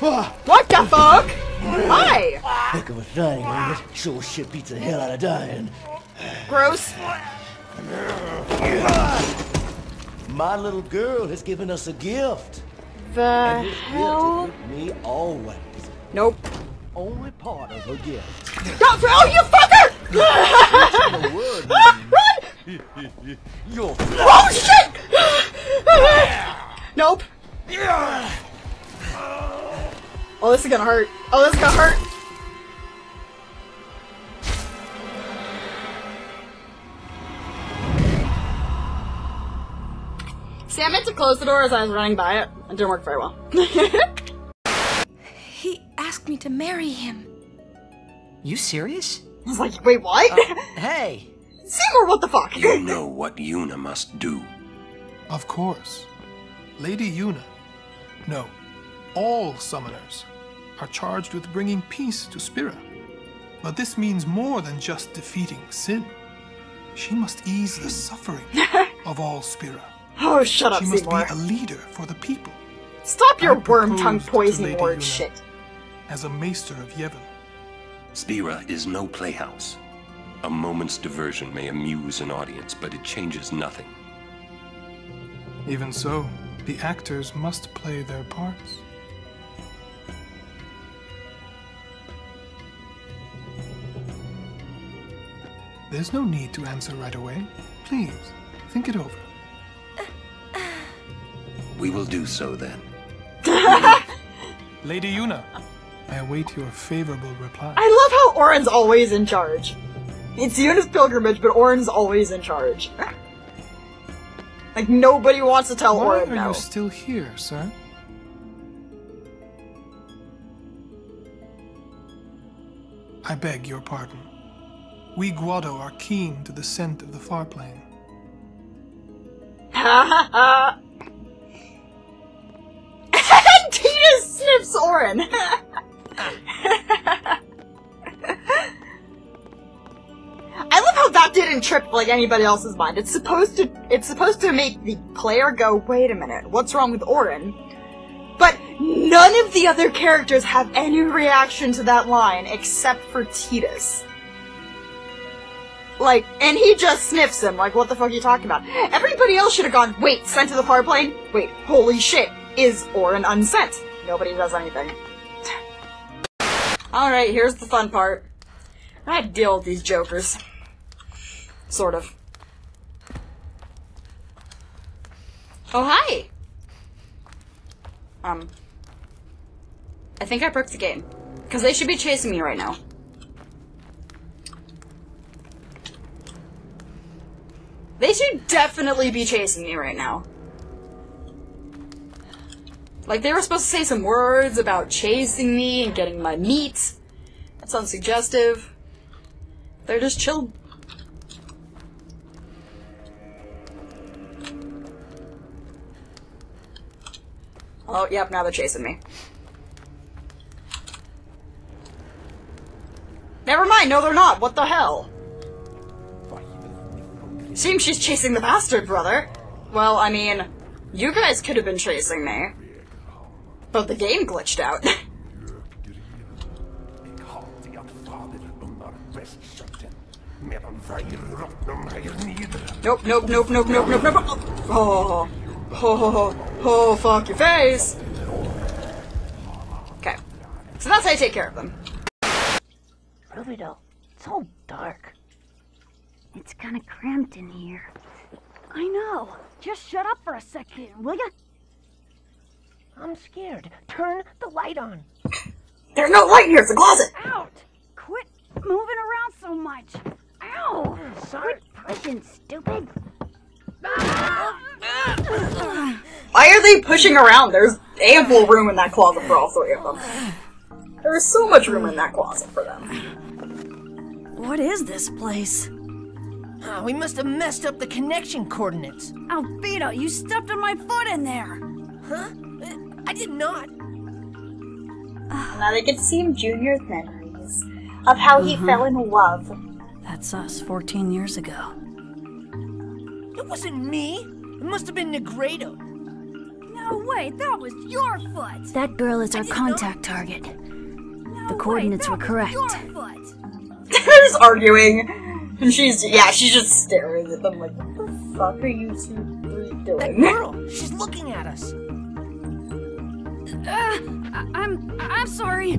What the fuck? Hi! Heck of a thing, ain't it? Sure shit beats the hell out of dying. Gross. My little girl has given us a gift. The hell? me always. Nope. Only part of her gift. Don't throw, oh, you fucker! Word, Run! you're Oh shit! nope. Oh, this is gonna hurt. Oh, this is gonna hurt. See, I meant to close the door as I was running by it. It didn't work very well. He asked me to marry him. You serious? I was like, wait, what? Oh, hey! Seymour, what the fuck? You know what Yuna must do. Of course. Lady Yuna. No, all summoners are charged with bringing peace to Spira. But this means more than just defeating sin. She must ease the suffering of all Spira. Oh, shut up, She must Seymour. be a leader for the people. Stop your I worm tongue proposed to poisoning Lady word Yuna shit. As a maester of Yevon, Spira is no playhouse. A moment's diversion may amuse an audience, but it changes nothing. even so, the actors must play their parts. There's no need to answer right away. Please, think it over. We will do so then. Lady Yuna, I await your favorable reply. I love how Auron's always in charge. It's Yuna's pilgrimage, but Auron's always in charge. Like nobody wants to tell Why Oren are no. you still here, sir? I beg your pardon. We Guado are keen to the scent of the far plane. Tina sniffs Auron. I love how that didn't trip like anybody else's mind. It's supposed to it's supposed to make the player go, wait a minute, what's wrong with Auron? But none of the other characters have any reaction to that line except for Tidus. Like, and he just sniffs him, like, what the fuck are you talking about? Everybody else should have gone, wait, sent to the power plane? Wait, holy shit, is Auron unsent? Nobody does anything. Alright, here's the fun part. I had to deal with these jokers. Sort of. Oh, hi! Um. I think I broke the game. Because they should be chasing me right now. They should definitely be chasing me right now. Like, they were supposed to say some words about chasing me and getting my meat. That sounds suggestive. They're just chill. Oh, yep, now they're chasing me. Never mind, no they're not. What the hell? Seems she's chasing the bastard, brother. Well, I mean, you guys could have been chasing me. But the game glitched out. nope, nope, nope, nope, nope, nope, nope. Oh, oh, oh, oh, fuck your face. Okay. So that's how you take care of them. Rubedo, it's all dark. It's kind of cramped in here. I know. Just shut up for a second, will ya? I'm scared. Turn the light on. There's no light here, it's a closet! Out! Quit moving around so much. Ow! Oh, Quit pushing, stupid. Why are they pushing around? There's ample room in that closet for all three of them. There's so much room in that closet for them. What is this place? Ah, we must have messed up the connection coordinates. Albedo, you stepped on my foot in there. Huh? I did not. Now they get to see Junior's memories of how he fell in love. That's us 14 years ago. It wasn't me. It must have been Nigredo. No, No way, that was your foot! That girl is our didn't contact target. No the coordinates way, were that was correct. Your foot! They're just arguing. And she's, yeah, she's just staring at them like, what the fuck are you two three doing? That doing? girl, she's looking at us. Uh, I- I'm I'm sorry.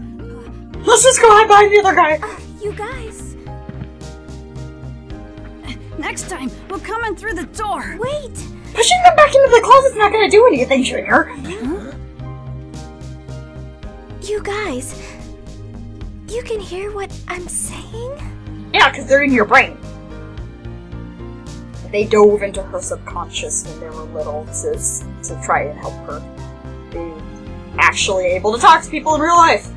Let's just go hide behind the other guy. You guys. Next time, we'll come in through the door. Wait! Pushing them back into the closet's not gonna do anything, Junior. You guys. You can hear what I'm saying? Yeah, because they're in your brain. They dove into her subconscious when they were little to, to try and help her be actually able to talk to people in real life.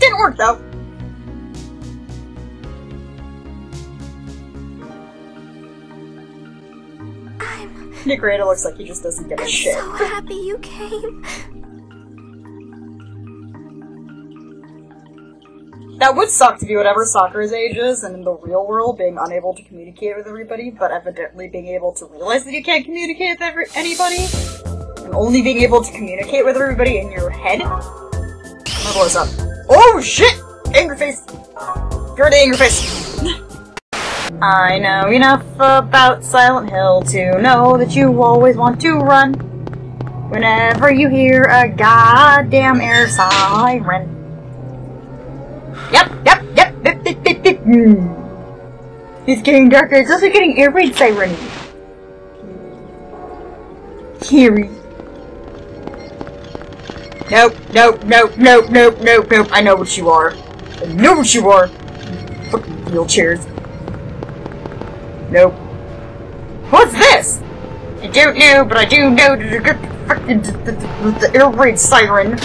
Didn't work though. I'm Nigredo looks like he just doesn't give a shit. I'm so happy you came. That would suck to be whatever Sakura's age is, and in the real world, being unable to communicate with everybody, but evidently being able to realize that you can't communicate with anybody, and only being able to communicate with everybody in your head. My blows up. Oh shit! Angry face! You're the angry face! I know enough about Silent Hill to know that you always want to run whenever you hear a goddamn air siren. Yep, yep, yep, yep, yep, yep, yep. Hmm. It's getting darker. It's also getting air raid siren. Kiri. Nope, nope, nope, nope, nope, nope, nope. I know what you are. I know what you are. Fucking wheelchairs. Nope. What's this? I don't know, but I do know that the fucking the air raid siren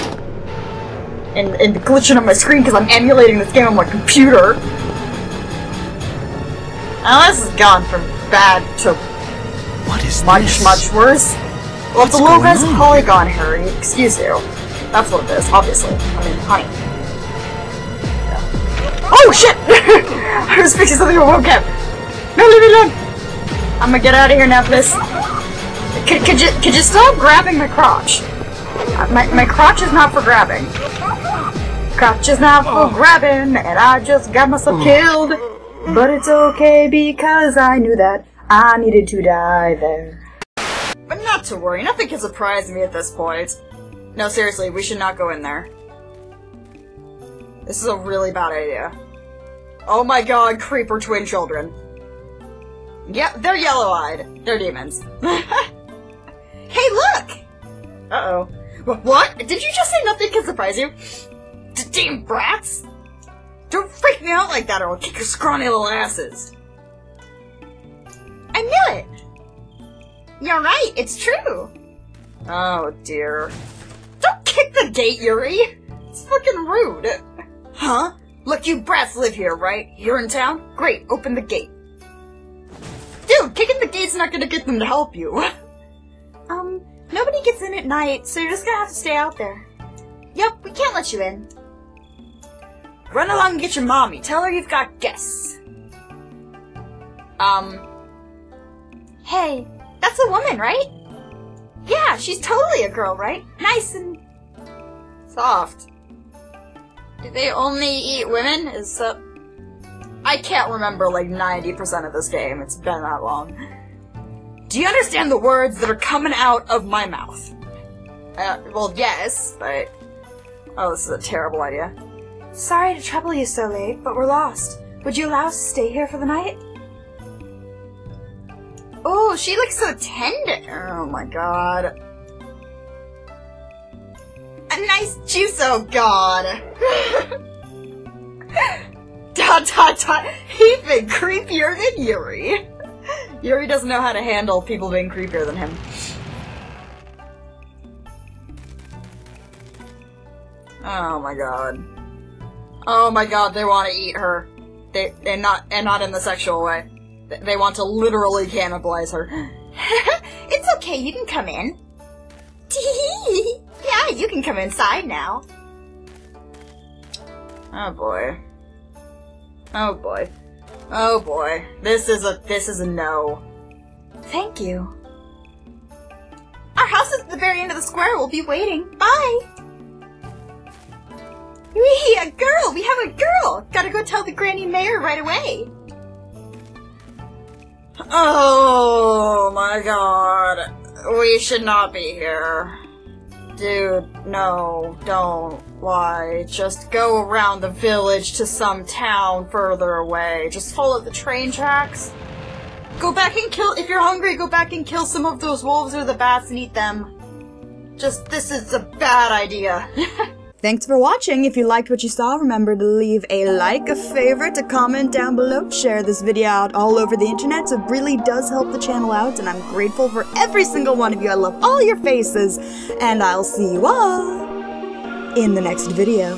and, and glitching on my screen because I'm emulating this game on my computer. Now this has gone from bad to What is much, this? much worse. Well, it's a low res on? polygon, Harry. Excuse you. That's what it is, obviously. I mean, honey. Yeah. Oh shit! I was fixing something with webcam. No, leave me alone. I'm gonna get out of here now, please. Could, could you could you stop grabbing my crotch? Uh, My my crotch is not for grabbing. Crotch is not for grabbing, and I just got myself killed. But it's okay because I knew that I needed to die there. But not to worry, nothing can surprise me at this point. No, seriously, we should not go in there. This is a really bad idea. Oh my god, creeper twin children. Yep, they're yellow-eyed. They're demons. hey, look! Uh-oh. Wh- What? Did you just say nothing can surprise you? D- damn brats! Don't freak me out like that or I'll kick your scrawny little asses. I knew it! You're right, it's true. Oh dear. Don't kick the gate, Yuri! It's fucking rude. Huh? Look, you brats live here, right? You're in town? Great, open the gate. Dude, kicking the gate's not gonna get them to help you. nobody gets in at night, so you're just gonna have to stay out there. Yep, we can't let you in. Run along and get your mommy. Tell her you've got guests. Um. Hey, that's a woman, right? Yeah, she's totally a girl, right? Nice and soft. Do they only eat women? Is that. I can't remember like 90% of this game. It's been that long. Do you understand the words that are coming out of my mouth? Uh, well, yes, but. Oh, this is a terrible idea. Sorry to trouble you so late, but we're lost. Would you allow us to stay here for the night? Oh, she looks so tender. Oh my god. A nice juice, oh god. dot dot dot. Even creepier than Yuri. Yuri doesn't know how to handle people being creepier than him. Oh my god. Oh my god, they want to eat her. They and not and not in the sexual way. They want to literally cannibalize her. it's okay, you can come in. yeah, you can come inside now. Oh boy. Oh boy. Oh boy. This is a this is a no. Thank you. Our house is at the very end of the square. We'll be waiting. Bye. Wee, a girl! We have a girl! Gotta go tell the granny mayor right away. Oh my god. We should not be here. Dude, no, don't. Why? Just go around the village to some town further away. Just follow the train tracks. Go back and kill- if you're hungry, go back and kill some of those wolves or the bats and eat them. Just, this is a bad idea. Thanks for watching. If you liked what you saw, remember to leave a like, a favorite, a comment down below. Share this video out all over the internet. It really does help the channel out, and I'm grateful for every single one of you. I love all your faces, and I'll see you all in the next video.